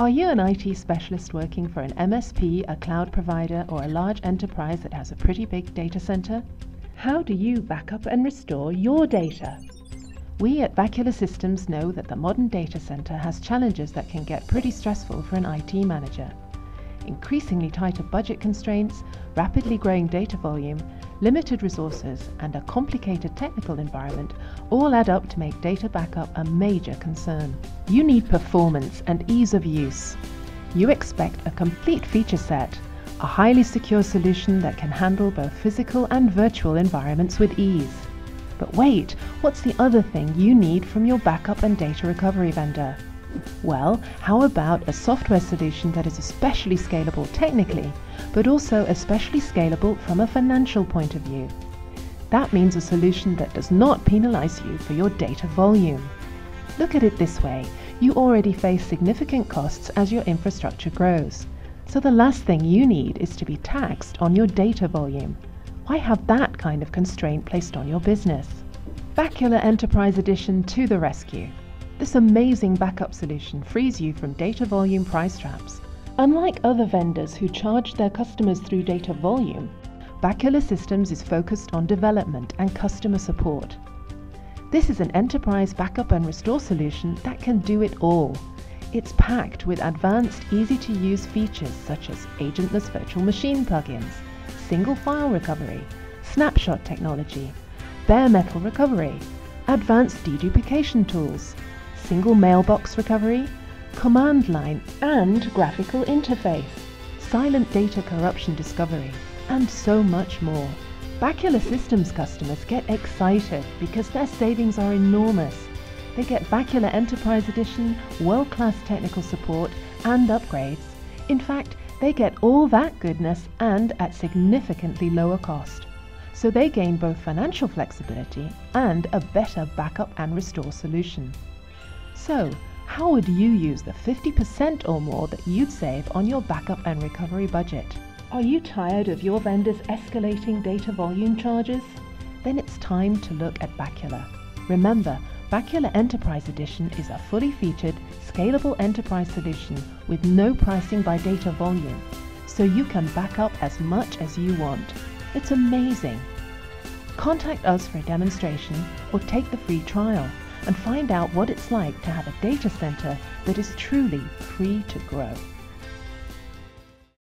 Are you an IT specialist working for an MSP, a cloud provider, or a large enterprise that has a pretty big data center? How do you backup and restore your data? We at Bacula Systems know that the modern data center has challenges that can get pretty stressful for an IT manager. Increasingly tighter budget constraints, rapidly growing data volume, limited resources, and a complicated technical environment all add up to make data backup a major concern. You need performance and ease of use. You expect a complete feature set, a highly secure solution that can handle both physical and virtual environments with ease. But wait, what's the other thing you need from your backup and data recovery vendor? Well, how about a software solution that is especially scalable technically, but also especially scalable from a financial point of view? That means a solution that does not penalize you for your data volume. Look at it this way you already face significant costs as your infrastructure grows. So the last thing you need is to be taxed on your data volume. Why have that kind of constraint placed on your business? Bacula Enterprise Edition to the rescue. This amazing backup solution frees you from data volume price traps. Unlike other vendors who charge their customers through data volume, Bacula Systems is focused on development and customer support. This is an enterprise backup and restore solution that can do it all. It's packed with advanced, easy to use features such as agentless virtual machine plugins, single file recovery, snapshot technology, bare metal recovery, advanced deduplication tools, single mailbox recovery, command line and graphical interface, silent data corruption discovery, and so much more. Bacula Systems customers get excited because their savings are enormous. They get Bacula Enterprise Edition, world-class technical support and upgrades. In fact, they get all that goodness and at significantly lower cost. So they gain both financial flexibility and a better backup and restore solution. So, how would you use the 50% or more that you'd save on your backup and recovery budget? Are you tired of your vendors escalating data volume charges? Then it's time to look at Bacula. Remember, Bacula Enterprise Edition is a fully featured, scalable enterprise solution with no pricing by data volume, so you can back up as much as you want. It's amazing. Contact us for a demonstration or take the free trial and find out what it's like to have a data center that is truly free to grow.